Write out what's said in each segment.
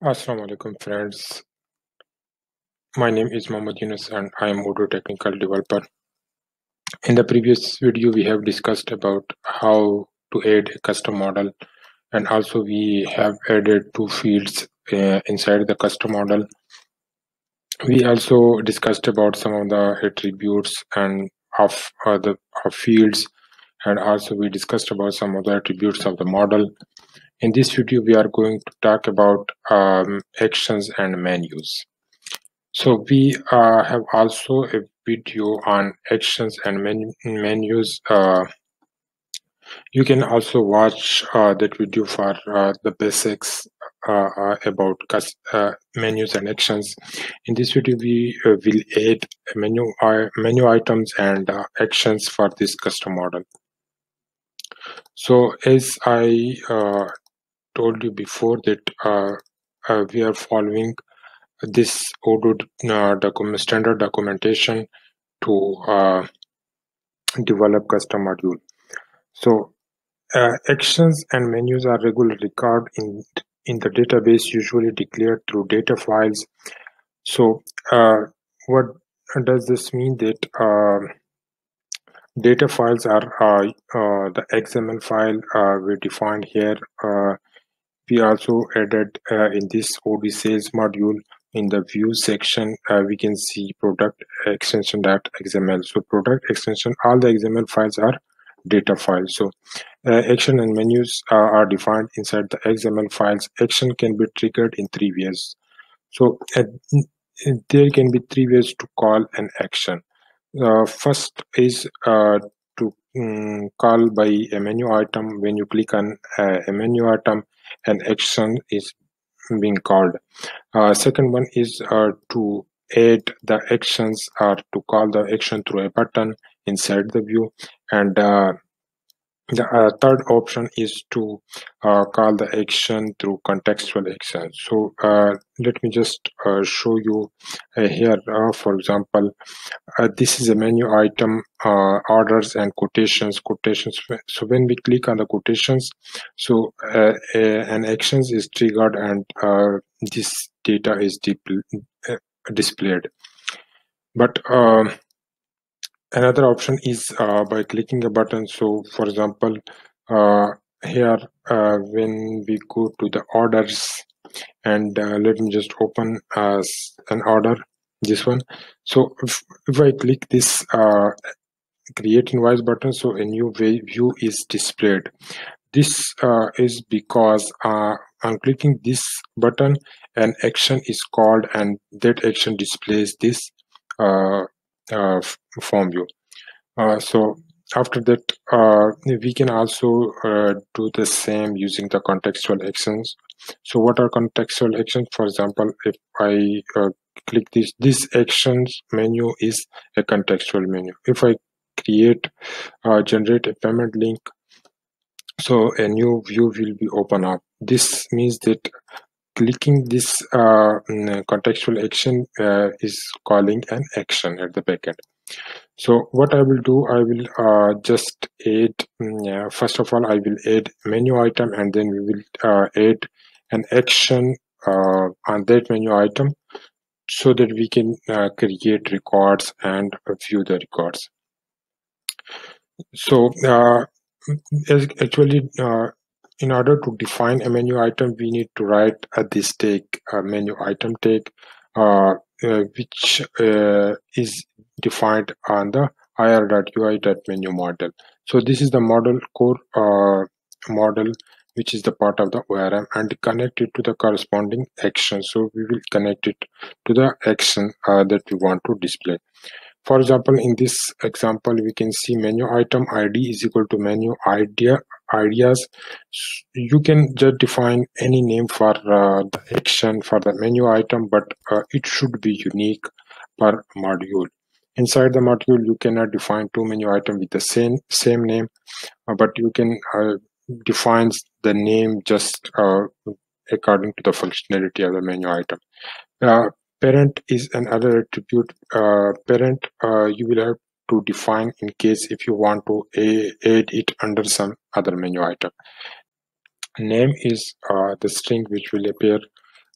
Assalamu alaikum friends. My name is Mohammad Yunus and I am Odoo technical developer. In the previous video we have discussed about how to add a custom model and also we have added two fields uh, inside the custom model. We also discussed about some of the attributes and of uh, the of fields and also we discussed about some of the attributes of the model in this video, we are going to talk about um, actions and menus. So we uh, have also a video on actions and men menus. Uh, you can also watch uh, that video for uh, the basics uh, uh, about menus and actions. In this video, we will add menu menu items and actions for this custom model. So as I told you before that uh, uh, we are following this uh, document, standard documentation to uh, develop custom module. So uh, actions and menus are regularly recorded in in the database, usually declared through data files. So uh, what does this mean that data files are the XML file we defined here we also added uh, in this OD sales module in the view section uh, we can see product extension.xml so product extension all the xml files are data files. So uh, action and menus uh, are defined inside the xml files. Action can be triggered in three ways. So uh, there can be three ways to call an action. Uh, first is to um, call by a menu item. When you click on a menu item an action is being called. Uh, second one is uh, to add the actions or to call the action through a button inside the view and uh, the uh, third option is to uh, call the action through contextual action. So uh, let me just uh, show you uh, here. Uh, for example, this is a menu item, orders and quotations. Quotations. So when we click on the quotations, so an actions is triggered and this data is displayed. But um, another option is uh, by clicking a button. So for example uh, here uh, when we go to the orders and uh, let me just open as an order this one. So if, if I click this uh, create invoice button so a new view is displayed. This uh, is because on clicking this button an action is called and that action displays this uh, form view uh, so after that uh, we can also do the same using the contextual actions. So what are contextual actions? For example if i click this this actions menu is a contextual menu. If i create uh, generate a payment link so a new view will be open up. This means that clicking this uh, mm, contextual action uh, is calling an action at the backend. So what I will do, I will uh, just add, mm, first of all, I will add menu item and then we will uh, add an action uh, on that menu item so that we can uh, create records and view the records. So actually in order to define a menu item, we need to write a this take a menu item take, uh, uh, which uh, is defined on the ir.ui.menu model. So this is the model core uh, model, which is the part of the ORM and connect it to the corresponding action. So we will connect it to the action that we want to display. For example, in this example, we can see menu item ID is equal to menu idea ideas. You can just define any name for uh, the action for the menu item, but uh, it should be unique per module. Inside the module, you cannot define two menu item with the same same name, uh, but you can uh, define the name just uh, according to the functionality of the menu item. Uh, parent is another attribute parent you will have to define in case if you want to add it under some other menu item. Name is uh, the string which will appear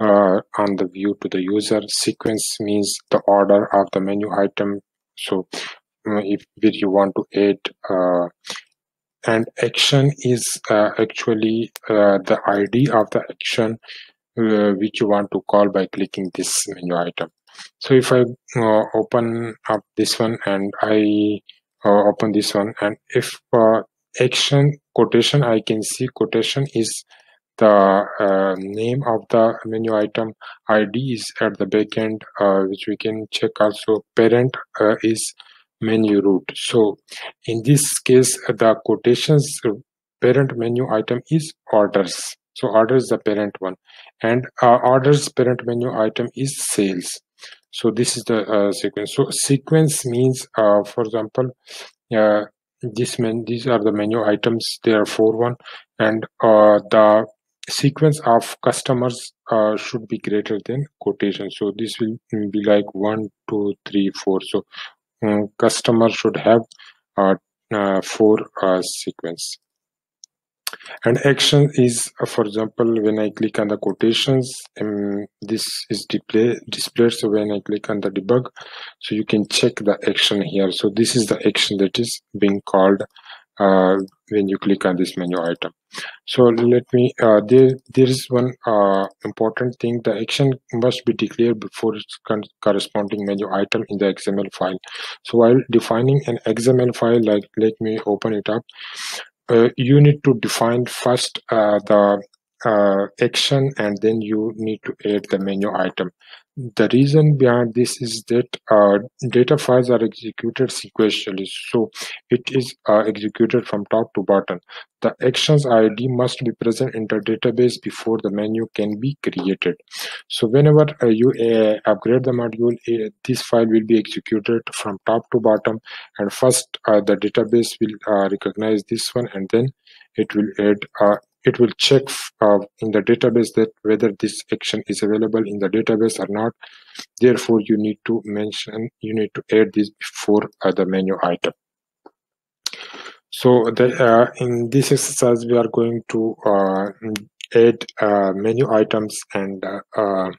uh, on the view to the user. Sequence means the order of the menu item. So uh, if you want to add uh, and action is uh, actually uh, the id of the action uh, which you want to call by clicking this menu item so if i uh, open up this one and i uh, open this one and if uh, action quotation i can see quotation is the name of the menu item. Id is at the backend which we can check also. Parent is menu root. So in this case the quotations parent menu item is orders. So orders the parent one. And uh, orders parent menu item is sales so this is the uh, sequence. So sequence means uh, for example uh, this men these are the menu items there are four one and the sequence of customers uh, should be greater than quotation. So this will be like one two three four. So um, customer should have uh, uh, four sequence and action is for example when i click on the quotations um, this is display displayed so when i click on the debug. So you can check the action here. So this is the action that is being called uh, when you click on this menu item. So let me uh, there there is one uh, important thing. The action must be declared before its corresponding menu item in the xml file. So while defining an xml file like let me open it up you need to define first uh, the uh, action and then you need to add the menu item the reason behind this is that uh, data files are executed sequentially. So it is uh, executed from top to bottom. The actions id must be present in the database before the menu can be created. So whenever uh, you upgrade the module this file will be executed from top to bottom and first the database will recognize this one and then it will add it will check uh, in the database that whether this action is available in the database or not. Therefore you need to mention you need to add this before uh, the menu item. So the, uh, in this exercise we are going to uh, add uh, menu items and uh,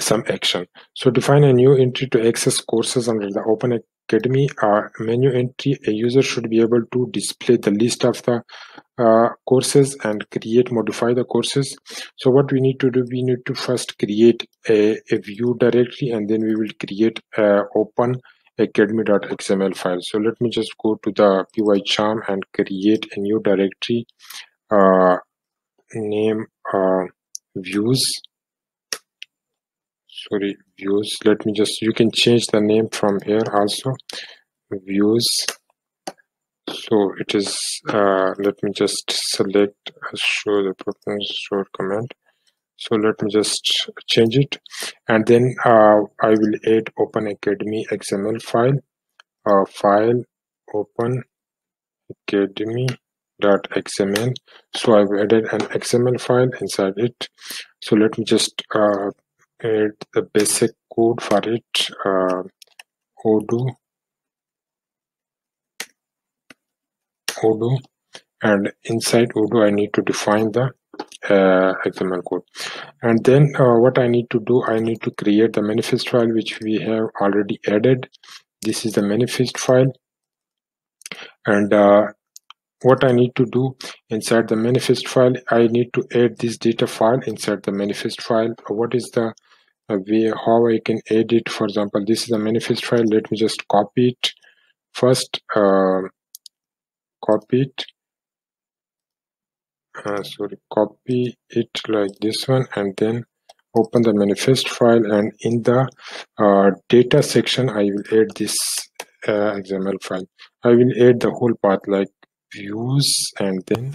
some action. So define a new entry to access courses under the open academy menu entry a user should be able to display the list of the uh, courses and create modify the courses. So what we need to do we need to first create a, a view directory and then we will create a open academy.xml file. So let me just go to the pycharm and create a new directory uh, name uh, views sorry views. Let me just you can change the name from here also. Views. So it is uh, let me just select show the proposed stored command. So let me just change it. And then uh, I will add open academy XML file. Uh, file open academy dot xml so I've added an XML file inside it. So let me just uh, add the basic code for it uh, odoo. Odoo. And inside odoo I need to define the uh, XML code. And then uh, what I need to do I need to create the manifest file which we have already added. This is the manifest file. And uh, what I need to do inside the manifest file. I need to add this data file inside the manifest file. What is the uh, way how I can edit for example this is the manifest file. Let me just copy it. First uh, copy it. Uh, sorry copy it like this one and then open the manifest file and in the uh, data section I will add this uh, XML file. I will add the whole path like views and then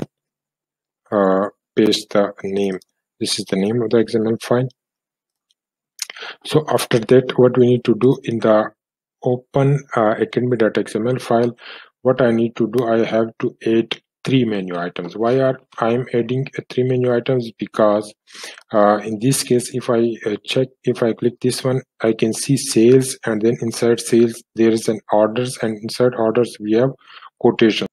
uh, paste the name. This is the name of the XML file. So after that what we need to do in the open uh, academy.xml file what I need to do I have to add three menu items. Why are I'm adding three menu items? Because uh, in this case if I uh, check if I click this one I can see sales and then inside sales there is an orders and inside orders we have quotation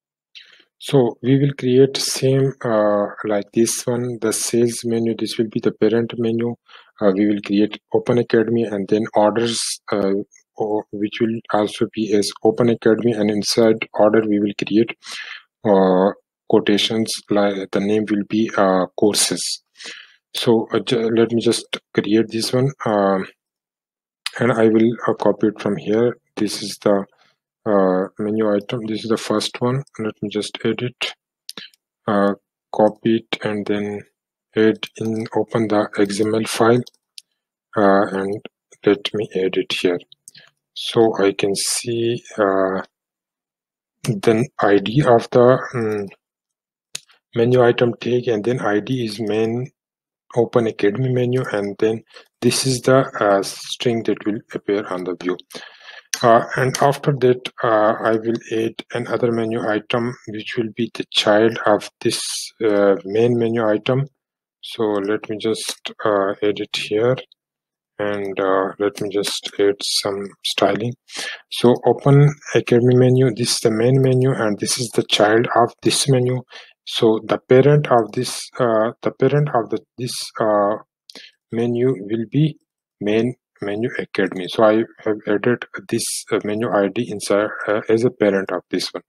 so we will create same uh, like this one the sales menu. This will be the parent menu. Uh, we will create open academy and then orders uh, which will also be as open academy. And inside order we will create uh, quotations like the name will be uh, courses. So uh, let me just create this one. Um, and I will copy it from here. This is the uh, menu item this is the first one. Let me just edit. Uh, copy it and then add in open the XML file. Uh, and let me add it here. So I can see uh, the ID of the um, menu item tag and then ID is main open academy menu and then this is the uh, string that will appear on the view and after that uh, I will add another menu item which will be the child of this uh, main menu item. So let me just uh, add it here. And uh, let me just add some styling. So open academy menu this is the main menu and this is the child of this menu. So the parent of this uh, the parent of the this uh, menu will be main menu academy so i have added this uh, menu id inside uh, as a parent of this one.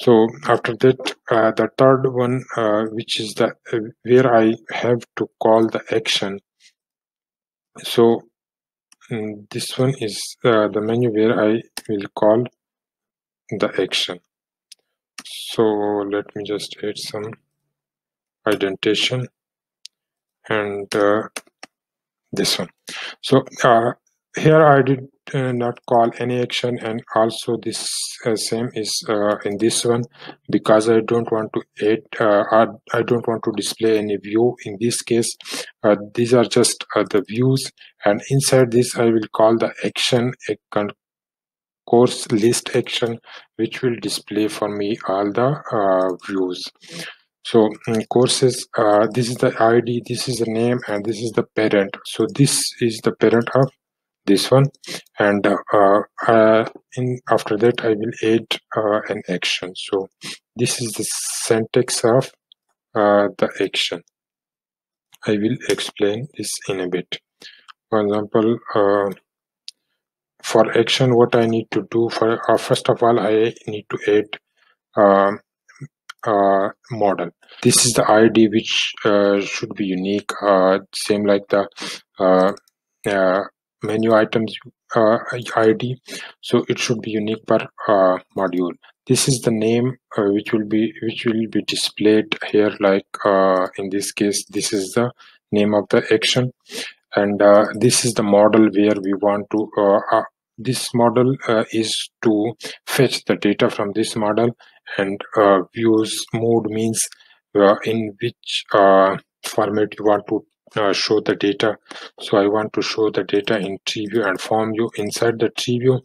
So after that uh, the third one uh, which is the where i have to call the action. So mm, this one is uh, the menu where I will call the action. So let me just add some indentation and uh, this one. So uh, here I did uh, not call any action and also this uh, same is uh, in this one because I don't want to add uh, I don't want to display any view in this case. These are just uh, the views and inside this I will call the action a course list action which will display for me all the views so mm, courses this is the id this is the name and this is the parent. So this is the parent of this one. And uh, uh, in after that I will add uh, an action. So this is the syntax of uh, the action. I will explain this in a bit. For example uh, for action what I need to do for uh, first of all I need to add um, model. This is the id which should be unique same like the menu items uh, id so it should be unique per uh, module. This is the name uh, which will be which will be displayed here like uh, in this case this is the name of the action. And uh, this is the model where we want to uh, this model is to fetch the data from this model and views mode means in which format you want to uh, show the data. So I want to show the data in tree view and form view inside the tree view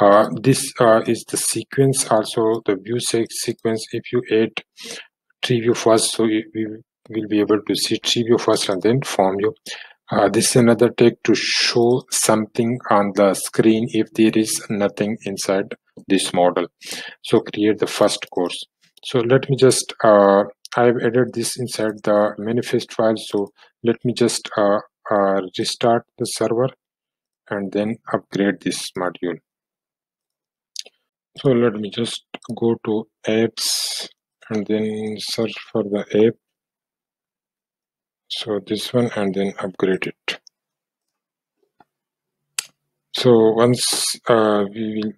uh, this uh, is the sequence also the view sequence. If you add tree view first so we will be able to see tree view first and then form view uh, this is another take to show something on the screen if there is nothing inside this model. So create the first course. So let me just uh, I've added this inside the manifest file. So let me just uh, uh, restart the server and then upgrade this module. So let me just go to apps and then search for the app so this one and then upgrade it. So once uh, we will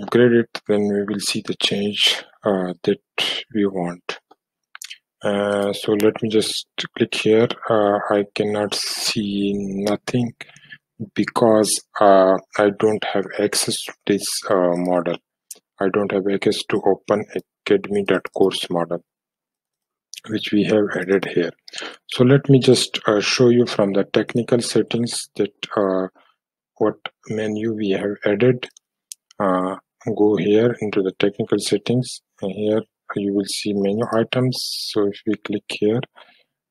upgrade it then we will see the change uh, that we want. Uh, so let me just click here. Uh, I cannot see nothing because uh, I don't have access to this uh, model. I don't have access to open academy.course model which we have added here. So let me just uh, show you from the technical settings that what menu we have added. Go here into the technical settings. And here you will see menu items. So if we click here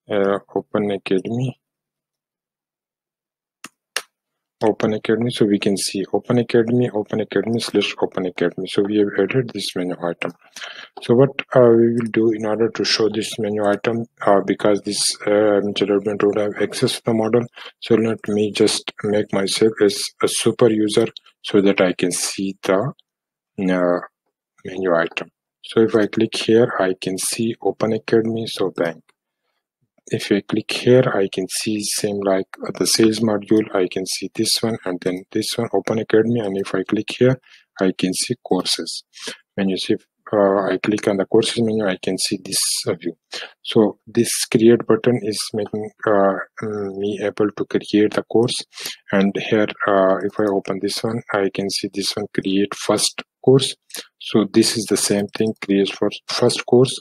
uh, open academy open academy so we can see open academy open academy slash open academy. So we have added this menu item. So what uh, we will do in order to show this menu item uh, because this uh, development would have access to the model so let me just make myself as a super user so that I can see the uh, menu item. So if I click here I can see open academy so bank if I click here I can see same like the sales module. I can see this one and then this one open academy. And if I click here I can see courses. When you see uh, I click on the courses menu I can see this view. So this create button is making uh, me able to create the course. And here uh, if I open this one I can see this one create first course. So this is the same thing create for first course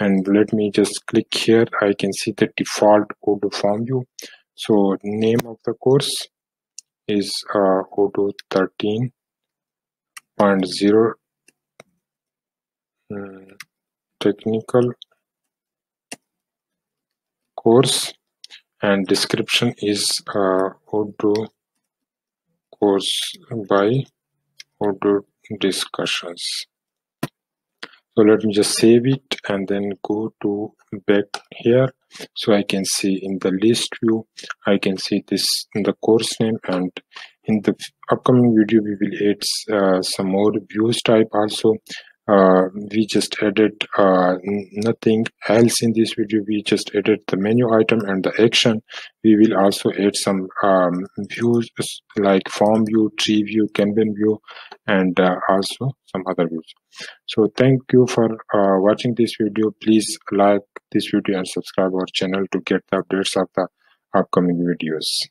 and let me just click here. I can see the default Odoo form view so name of the course is uh, Odoo 13.0 um, technical course. And description is uh, Odoo course by Odoo discussions so let me just save it and then go to back here. So I can see in the list view I can see this in the course name and in the upcoming video we will add uh, some more views type also we just added uh, nothing else in this video. We just added the menu item and the action. We will also add some um, views like form view tree view kanban view and uh, also some other views. So thank you for uh, watching this video. Please like this video and subscribe our channel to get the updates of the upcoming videos